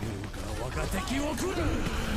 言うか若敵を送る